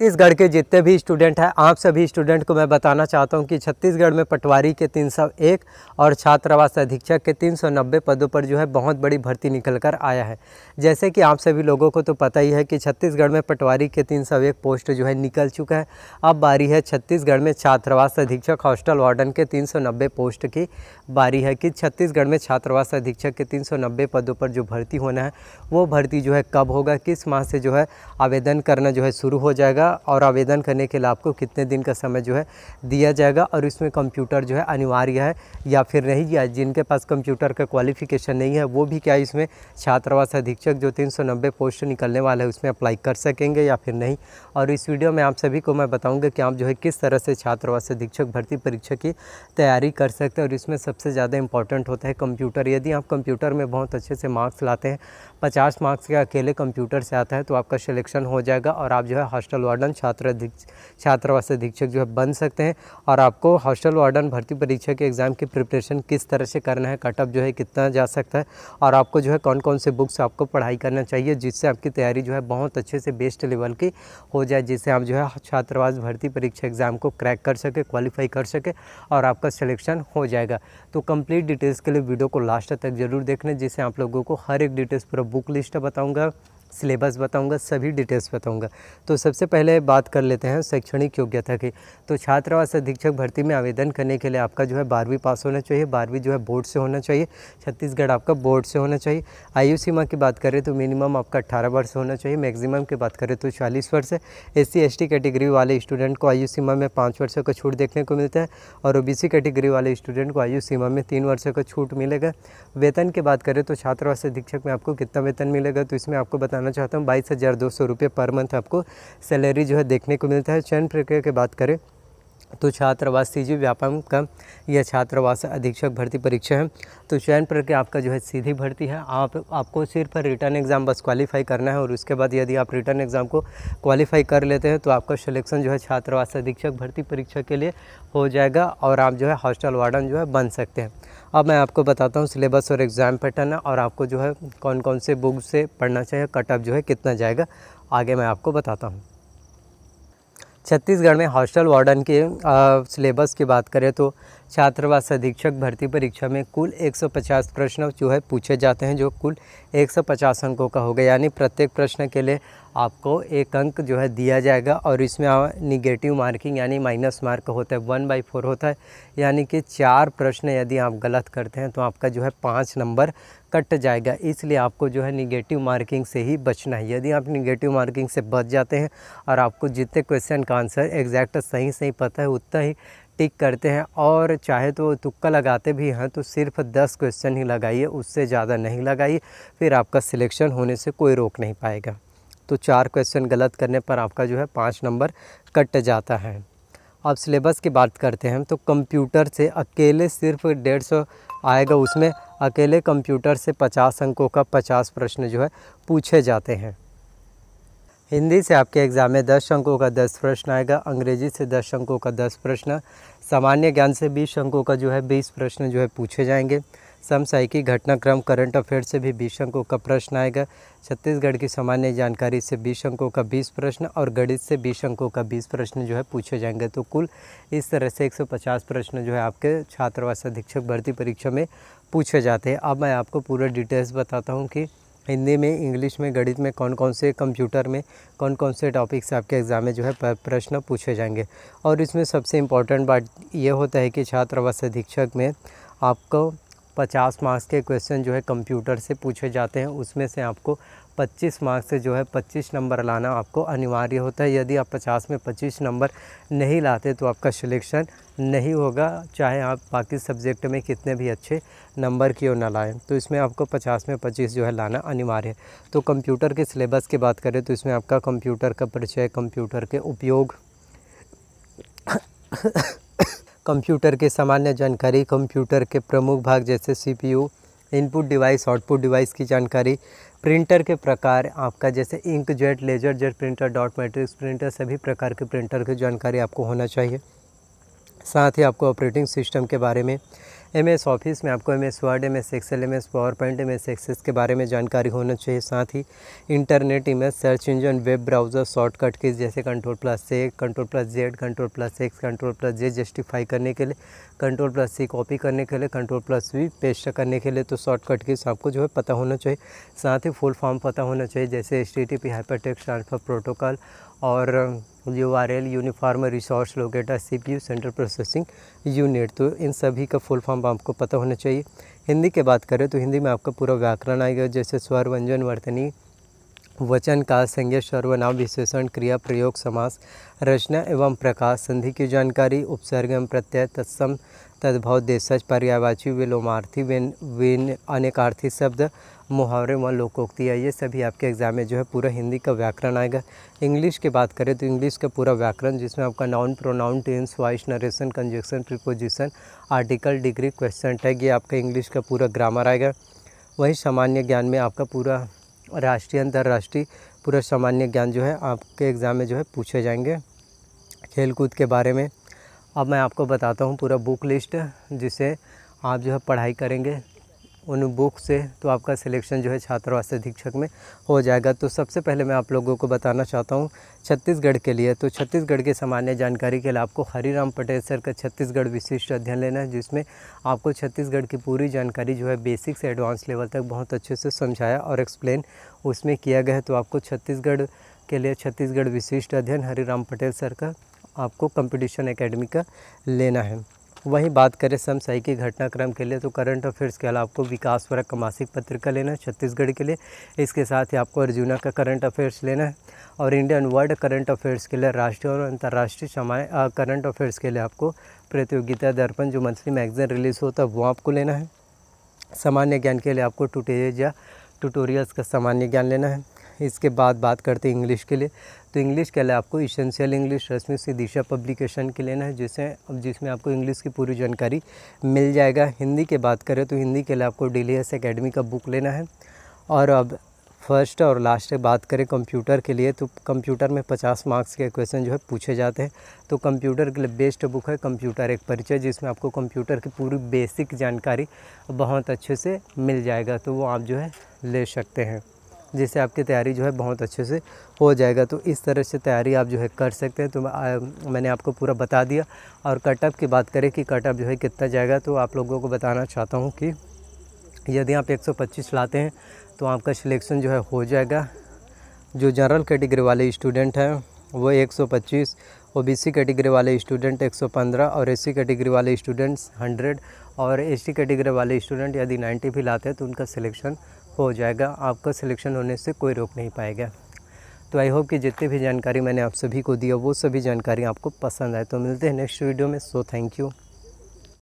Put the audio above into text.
छत्तीसगढ़ के जितने भी स्टूडेंट हैं, आप सभी स्टूडेंट को मैं बताना चाहता हूँ कि छत्तीसगढ़ में पटवारी के 301 और छात्रावास अधीक्षक के 390 पदों पर जो है बहुत बड़ी भर्ती निकल कर आया है। जैसे कि आप सभी लोगों को तो पता ही है कि छत्तीसगढ़ में पटवारी के 301 पोस्ट जो है निकल चुका है। अब बारी है छत्तीसगढ़ में छात्रावास अधीक्षक, हॉस्टल वार्डन के तीन सौ नब्बे पोस्ट की बारी है कि छत्तीसगढ़ में छात्रावास अधीक्षक के तीन सौ नब्बे पदों पर जो भर्ती होना है, वो भर्ती जो है कब होगा, किस माह से जो है आवेदन करना जो है शुरू हो जाएगा और आवेदन करने के लिए आपको कितने दिन का समय जो है दिया जाएगा और इसमें कंप्यूटर जो है अनिवार्य है या फिर नहीं या जिनके पास कंप्यूटर का क्वालिफिकेशन नहीं है, वो भी क्या इसमें छात्रावास अधीक्षक जो 390 पोस्ट निकलने वाला है, उसमें अप्लाई कर सकेंगे या फिर नहीं? और इस वीडियो में आप सभी को मैं बताऊँगा कि आप जो है किस तरह से छात्रावास अधीक्षक भर्ती परीक्षा की तैयारी कर सकते हैं और इसमें सबसे ज़्यादा इंपॉर्टेंट होता है कंप्यूटर यदि आप कंप्यूटर में बहुत अच्छे से मार्क्स लाते हैं पचास मार्क्स के अकेले कंप्यूटर से आता है तो आपका सिलेक्शन हो जाएगा और आप जो है हॉस्टल वार्डन छात्र छात्रावास अधीक्षक जो है बन सकते हैं। और आपको हॉस्टल वार्डन भर्ती परीक्षा के एग्ज़ाम की प्रिपरेशन किस तरह से करना है, कटअप जो है कितना जा सकता है, और आपको जो है कौन कौन से बुक्स आपको पढ़ाई करना चाहिए, जिससे आपकी तैयारी जो है बहुत अच्छे से बेस्ट लेवल की हो जाए, जिससे आप जो है छात्रावास भर्ती परीक्षा एग्ज़ाम को क्रैक कर सके, क्वालिफाई कर सके और आपका सिलेक्शन हो जाएगा। तो कंप्लीट डिटेल्स के लिए वीडियो को लास्ट तक ज़रूर देखना, जिससे आप लोगों को हर एक डिटेल्स पूरा बुक लिस्ट बताऊँगा। सिलेबस बताऊँगा, सभी डिटेल्स बताऊँगा। तो सबसे पहले बात कर लेते हैं शैक्षणिक योग्यता की। तो छात्रावास अधीक्षक भर्ती में आवेदन करने के लिए आपका जो है बारहवीं पास होना चाहिए, बारहवीं जो है बोर्ड से होना चाहिए, छत्तीसगढ़ आपका बोर्ड से होना चाहिए। आयु सीमा की बात करें तो मिनिमम आपका अट्ठारह वर्ष होना चाहिए, मैक्सिमम की बात करें तो चालीस वर्ष है। एस सी कैटेगरी वाले स्टूडेंट को आयु सीमा में पाँच वर्षों का छूट देखने को मिलता है और ओ कैटेगरी वाले स्टूडेंट को आयु सीमा में तीन वर्षों का छूट मिलेगा। वेतन की बात करें तो छात्रावास अधीक्षक में आपको कितना वेतन मिलेगा? तो इसमें आपको बताना चाहता हूँ, बाईस हज़ार दो सौ रुपये पर मंथ आपको सैलरी जो है देखने को मिलता है। चयन प्रक्रिया की बात करें। तो छात्रावास सी जी, व्यापम का यह छात्रावास अधीक्षक भर्ती परीक्षा है। तो चयन प्रक्रिया आपका जो है सीधी भर्ती है। आप, आपको सिर्फ़ रिटर्न एग्ज़ाम बस क्वालिफाई करना है और उसके बाद यदि आप रिटर्न एग्ज़ाम को क्वालिफाई कर लेते हैं तो आपका सिलेक्शन जो है छात्रावास अधीक्षक भर्ती परीक्षा के लिए हो जाएगा और आप जो है हॉस्टल वार्डन जो है बन सकते हैं। अब मैं आपको बताता हूँ सिलेबस और एग्ज़ाम पैटर्न और आपको जो है कौन कौन से बुक से पढ़ना चाहिए कटअप जो है कितना जाएगा, आगे मैं आपको बताता हूँ। छत्तीसगढ़ में हॉस्टल वार्डन के सिलेबस की बात करें तो छात्रावास अधीक्षक भर्ती परीक्षा में कुल 150 प्रश्न जो है पूछे जाते हैं, जो कुल 150 अंकों का होगा यानी प्रत्येक प्रश्न के लिए आपको एक अंक जो है दिया जाएगा और इसमें निगेटिव मार्किंग यानी माइनस मार्क होता है वन बाई फोर होता है। यानी कि चार प्रश्न यदि आप गलत करते हैं तो आपका जो है पाँच नंबर कट जाएगा। इसलिए आपको जो है निगेटिव मार्किंग से ही बचना है। यदि आप निगेटिव मार्किंग से बच जाते हैं और आपको जितने क्वेश्चन का आंसर एग्जैक्ट सही सही पता है, उतना ही टिक करते हैं और चाहे तो तुक्का लगाते भी हैं तो सिर्फ़ दस क्वेश्चन ही लगाइए, उससे ज़्यादा नहीं लगाइए, फिर आपका सिलेक्शन होने से कोई रोक नहीं पाएगा। तो चार क्वेश्चन गलत करने पर आपका जो है पाँच नंबर कट जाता है। अब सिलेबस की बात करते हैं तो कंप्यूटर से अकेले सिर्फ़ डेढ़ सौ आएगा, उसमें अकेले कंप्यूटर से पचास अंकों का पचास प्रश्न जो है पूछे जाते हैं। हिंदी से आपके एग्ज़ाम में दस अंकों का दस प्रश्न आएगा, अंग्रेज़ी से दस अंकों का दस प्रश्न, सामान्य ज्ञान से बीस अंकों का जो है बीस प्रश्न जो है पूछे जाएँगे। समसायिकी घटनाक्रम, करंट अफेयर से भी बीस अंकों का प्रश्न आएगा। छत्तीसगढ़ की सामान्य जानकारी से बीस अंकों का बीस प्रश्न और गणित से बीस अंकों का बीस प्रश्न जो है पूछे जाएँगे। तो कुल इस तरह से 150 प्रश्न जो है आपके छात्रावास अधीक्षक भर्ती परीक्षा में पूछे जाते हैं। अब मैं आपको पूरा डिटेल्स बताता हूँ कि हिंदी में, इंग्लिश में, गणित में कौन कौन से कंप्यूटर में कौन कौन से टॉपिक से आपके एग्ज़ाम में जो है प्रश्न पूछे जाएँगे। और इसमें सबसे इंपॉर्टेंट बात ये होता है कि छात्रावास अधीक्षक में आपको पचास मार्क्स के क्वेश्चन जो है कंप्यूटर से पूछे जाते हैं। उसमें से आपको 25 मार्क्स से जो है 25 नंबर लाना आपको अनिवार्य होता है। यदि आप 50 में 25 नंबर नहीं लाते तो आपका सिलेक्शन नहीं होगा, चाहे आप बाकी सब्जेक्ट में कितने भी अच्छे नंबर क्यों ना लाएँ। तो इसमें आपको 50 में 25 जो है लाना अनिवार्य है। तो कंप्यूटर के सिलेबस की बात करें तो इसमें आपका कंप्यूटर का परिचय, कंप्यूटर के उपयोग कंप्यूटर के सामान्य जानकारी, कंप्यूटर के प्रमुख भाग जैसे CPU, input device, output device की जानकारी, प्रिंटर के प्रकार, आपका जैसे ink, jet, laser, jet printer, dot matrix printer, सभी प्रकार के प्रिंटर की जानकारी आपको होना चाहिए। साथ ही आपको ऑपरेटिंग सिस्टम के बारे में एम एस ऑफ़िस में आपको M S Word M S Excel M S PowerPoint M S Access के बारे में जानकारी होना चाहिए। साथ ही internet image search engine web browser shortcut के जैसे कंट्रोल प्लस से control plus Z control plus X control plus J justify करने के लिए कंट्रोल प्लस सी कॉपी करने के लिए कंट्रोल प्लस वी पेस्ट करने के लिए तो शॉर्टकट के आपको जो है पता होना चाहिए। साथ ही फुल फॉर्म पता होना चाहिए, जैसे H T T P hyper transfer protocol और U R L uniform resource locator C P U central processing unit तो इन सभी का फुल फॉर्म आपको पता होना चाहिए। हिंदी की बात करें तो हिंदी में आपका पूरा व्याकरण आएगा, जैसे स्वर, व्यंजन, वर्तनी, वचन, काल, संज्ञा सर्वनाम विशेषण, क्रिया, प्रयोग, समास, रचना एवं प्रकाश, संधि की जानकारी, उपसर्ग एवं प्रत्यय, तत्सम, तद्भव, देशज पर्यावाची विलोमार्थी, विन विन, अनेकार्थी शब्द मुहावरे व लोकोक्तियाँ ये सभी आपके एग्ज़ाम में जो है पूरा हिंदी का व्याकरण आएगा। इंग्लिश की बात करें तो इंग्लिश का पूरा व्याकरण जिसमें आपका noun pronoun tense voice narration conjunction preposition article degree question tag ये आपका इंग्लिश का पूरा ग्रामर आएगा। वहीं सामान्य ज्ञान में आपका पूरा राष्ट्रीय, अंतर्राष्ट्रीय पूरा सामान्य ज्ञान जो है आपके एग्ज़ाम में जो है पूछे जाएँगे खेल कूद के बारे में। अब मैं आपको बताता हूँ पूरा बुक लिस्ट जिसे आप जो है पढ़ाई करेंगे। उन बुक से तो आपका सिलेक्शन जो है छात्रावास अधीक्षक में हो जाएगा। तो सबसे पहले मैं आप लोगों को बताना चाहता हूँ छत्तीसगढ़ के लिए। तो छत्तीसगढ़ के सामान्य जानकारी के लिए आपको हरीराम पटेल सर का छत्तीसगढ़ विशिष्ट अध्ययन लेना है, जिसमें आपको छत्तीसगढ़ की पूरी जानकारी जो है बेसिक से एडवांस लेवल तक बहुत अच्छे से समझाया और एक्सप्लेन उसमें किया गया है। तो आपको छत्तीसगढ़ के लिए छत्तीसगढ़ विशिष्ट अध्ययन हरीराम पटेल सर का आपको कंपटीशन एकेडमी का लेना है। वहीं बात करें समसाई के घटनाक्रम के लिए तो करंट अफेयर्स के अलावा आपको विकास वर्ग का मासिक पत्रिका लेना है छत्तीसगढ़ के लिए। इसके साथ ही आपको अर्जुना का करंट अफेयर्स लेना है और इंडियन वर्ल्ड करंट अफेयर्स के लिए राष्ट्रीय और अंतर्राष्ट्रीय समय करंट अफेयर्स के लिए आपको प्रतियोगिता दर्पण जो मंथली मैगजीन रिलीज़ होता है, वो आपको लेना है। सामान्य ज्ञान के लिए आपको टूटेज या ट्यूटोरियल्स का सामान्य ज्ञान लेना है। इसके बाद बात करते हैं इंग्लिश के लिए। तो इंग्लिश के लिए आपको इसेंशियल इंग्लिश रश्मि से दिशा पब्लिकेशन के लेना है जिससे जिसमें आपको इंग्लिश की पूरी जानकारी मिल जाएगा। हिंदी की बात करें तो हिंदी के लिए आपको डी एस अकेडमी का बुक लेना है। और अब फ़र्स्ट और लास्ट बात करें कंप्यूटर के लिए तो कंप्यूटर में 50 मार्क्स के क्वेश्चन जो है पूछे जाते हैं। तो कंप्यूटर के लिए बेस्ट बुक है कंप्यूटर एक परिचय, जिसमें आपको कंप्यूटर की पूरी बेसिक जानकारी बहुत अच्छे से मिल जाएगा। तो वो आप जो है ले सकते हैं। जिससे आपकी तैयारी जो है बहुत अच्छे से हो जाएगा। तो इस तरह से तैयारी आप जो है कर सकते हैं। तो मैंने आपको पूरा बता दिया। और कटअप की बात करें कि कटअप जो है कितना जाएगा तो आप लोगों को बताना चाहता हूँ कि यदि आप 125 लाते हैं तो आपका सिलेक्शन जो है हो जाएगा। जो जनरल कैटेगरी वाले स्टूडेंट हैं, वो 125 ओबीसी कैटेगरी वाले स्टूडेंट 115 और एससी कैटेगरी वाले स्टूडेंट्स 100 और एसटी कैटेगरी वाले स्टूडेंट यदि 90 भी लाते हैं तो उनका सिलेक्शन हो जाएगा, आपका सिलेक्शन होने से कोई रोक नहीं पाएगा। तो आई होप कि जितनी भी जानकारी मैंने आप सभी को दिया वो सभी जानकारी आपको पसंद आए। तो मिलते हैं नेक्स्ट वीडियो में। So thank you